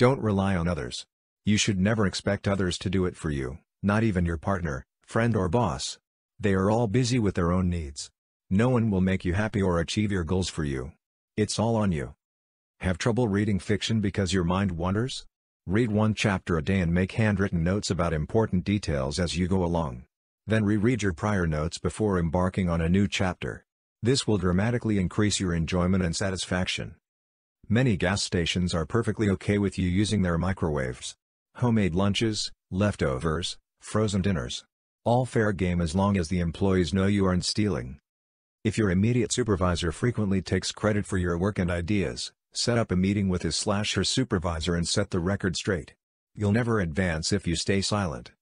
Don't rely on others. You should never expect others to do it for you, not even your partner, friend or boss. They are all busy with their own needs. No one will make you happy or achieve your goals for you. It's all on you. Have trouble reading fiction because your mind wanders? Read one chapter a day and make handwritten notes about important details as you go along. Then reread your prior notes before embarking on a new chapter. This will dramatically increase your enjoyment and satisfaction. Many gas stations are perfectly okay with you using their microwaves. Homemade lunches, leftovers, frozen dinners. All fair game as long as the employees know you aren't stealing. If your immediate supervisor frequently takes credit for your work and ideas, set up a meeting with his slash her supervisor and set the record straight. You'll never advance if you stay silent.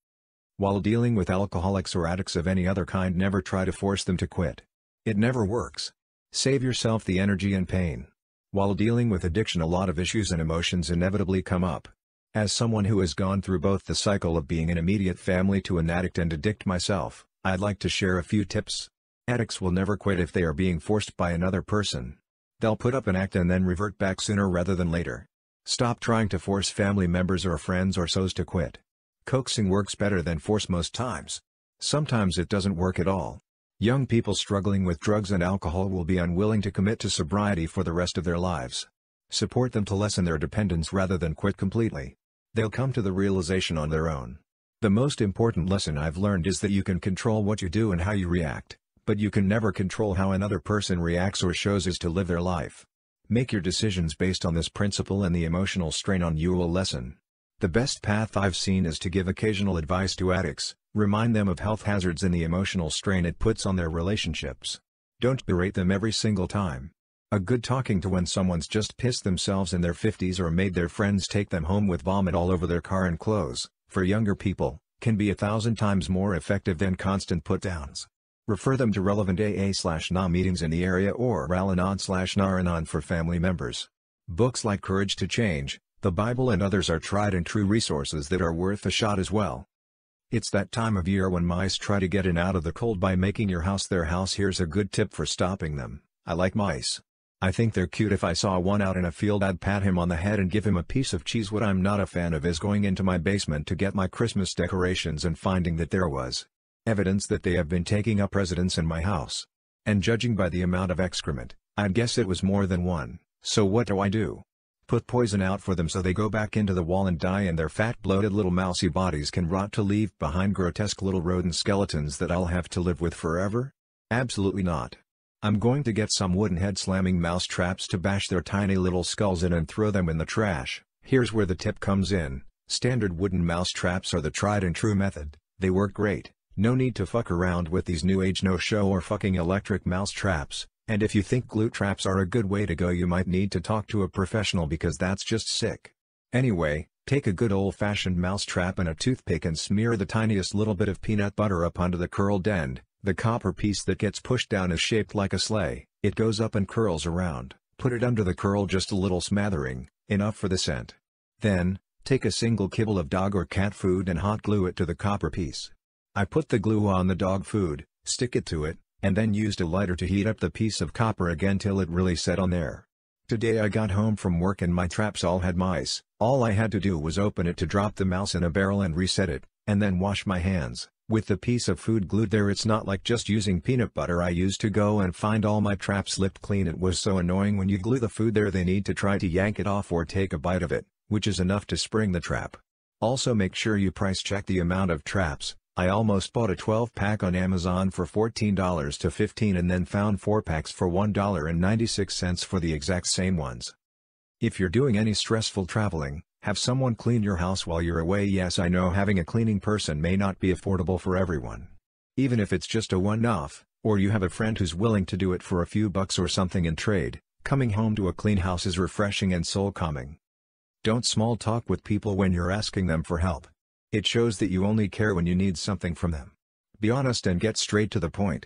While dealing with alcoholics or addicts of any other kind never try to force them to quit. It never works. Save yourself the energy and pain. While dealing with addiction a lot of issues and emotions inevitably come up. As someone who has gone through both the cycle of being an immediate family to an addict and addict myself, I'd like to share a few tips. Addicts will never quit if they are being forced by another person. They'll put up an act and then revert back sooner rather than later. Stop trying to force family members or friends or so's to quit. Coaxing works better than force most times. Sometimes it doesn't work at all. Young people struggling with drugs and alcohol will be unwilling to commit to sobriety for the rest of their lives. Support them to lessen their dependence rather than quit completely. They'll come to the realization on their own. The most important lesson I've learned is that you can control what you do and how you react, but you can never control how another person reacts or shows is to live their life. Make your decisions based on this principle and the emotional strain on you will lessen. The best path I've seen is to give occasional advice to addicts, remind them of health hazards and the emotional strain it puts on their relationships. Don't berate them every single time. A good talking to when someone's just pissed themselves in their 50s or made their friends take them home with vomit all over their car and clothes, for younger people, can be a thousand times more effective than constant put-downs. Refer them to relevant AA slash NA meetings in the area or Al-Anon slash Nar-Anon for family members. Books like Courage to Change, the Bible and others are tried and true resources that are worth a shot as well. It's that time of year when mice try to get in out of the cold by making your house their house here's a good tip for stopping them, I like mice. I think they're cute if I saw one out in a field I'd pat him on the head and give him a piece of cheese what I'm not a fan of is going into my basement to get my Christmas decorations and finding that there was evidence that they have been taking up residence in my house. And judging by the amount of excrement, I'd guess it was more than one, so what do I do? Put poison out for them so they go back into the wall and die and their fat bloated little mousy bodies can rot to leave behind grotesque little rodent skeletons that I'll have to live with forever? Absolutely not. I'm going to get some wooden head slamming mouse traps to bash their tiny little skulls in and throw them in the trash. Here's where the tip comes in, standard wooden mouse traps are the tried and true method, they work great, no need to fuck around with these new age no-show or fucking electric mouse traps, and if you think glue traps are a good way to go you might need to talk to a professional because that's just sick. Anyway, take a good old-fashioned mouse trap and a toothpick and smear the tiniest little bit of peanut butter up onto the curled end. The copper piece that gets pushed down is shaped like a sleigh, it goes up and curls around, put it under the curl just a little smattering, enough for the scent. Then, take a single kibble of dog or cat food and hot glue it to the copper piece. I put the glue on the dog food, stick it to it, and then used a lighter to heat up the piece of copper again till it really set on there. Today I got home from work and my traps all had mice, all I had to do was open it to drop the mouse in a barrel and reset it, and then wash my hands. With the piece of food glued there it's not like just using peanut butter I used to go and find all my traps lipped clean it was so annoying when you glue the food there they need to try to yank it off or take a bite of it, which is enough to spring the trap. Also make sure you price check the amount of traps, I almost bought a 12-pack on Amazon for $14 to 15 and then found 4 packs for $1.96 for the exact same ones. If you're doing any stressful traveling, have someone clean your house while you're away yes I know having a cleaning person may not be affordable for everyone. Even if it's just a one-off, or you have a friend who's willing to do it for a few bucks or something in trade, coming home to a clean house is refreshing and soul-calming. Don't small talk with people when you're asking them for help. It shows that you only care when you need something from them. Be honest and get straight to the point.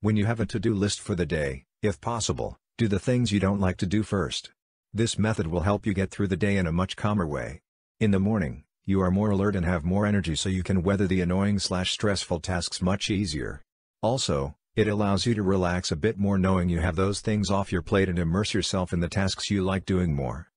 When you have a to-do list for the day, if possible, do the things you don't like to do first. This method will help you get through the day in a much calmer way. In the morning, you are more alert and have more energy so you can weather the annoying slash stressful tasks much easier. Also, it allows you to relax a bit more knowing you have those things off your plate and immerse yourself in the tasks you like doing more.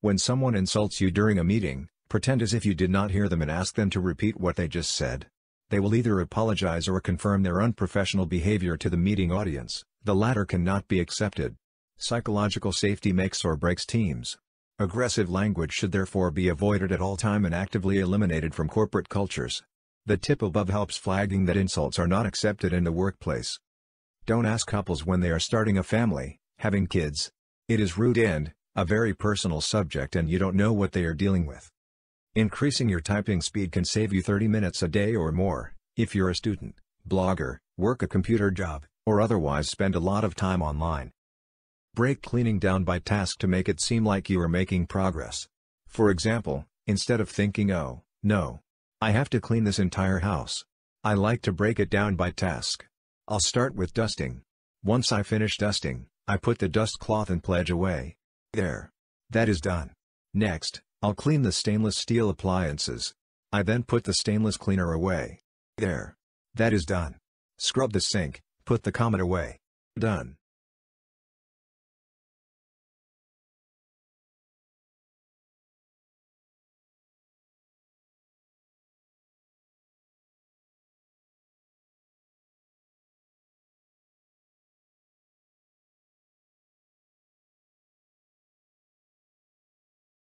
When someone insults you during a meeting, pretend as if you did not hear them and ask them to repeat what they just said. They will either apologize or confirm their unprofessional behavior to the meeting audience, the latter cannot be accepted. Psychological safety makes or breaks teams. Aggressive language should therefore be avoided at all time and actively eliminated from corporate cultures. The tip above helps flagging that insults are not accepted in the workplace. Don't ask couples when they are starting a family, having kids. It is rude and, a very personal subject and you don't know what they are dealing with. Increasing your typing speed can save you 30 minutes a day or more, if you're a student, blogger, work a computer job, or otherwise spend a lot of time online. Break cleaning down by task to make it seem like you are making progress. For example, instead of thinking oh, no. I have to clean this entire house. I like to break it down by task. I'll start with dusting. Once I finish dusting, I put the dust cloth and pledge away. There. That is done. Next, I'll clean the stainless steel appliances. I then put the stainless cleaner away. There. That is done. Scrub the sink, put the comet away. Done.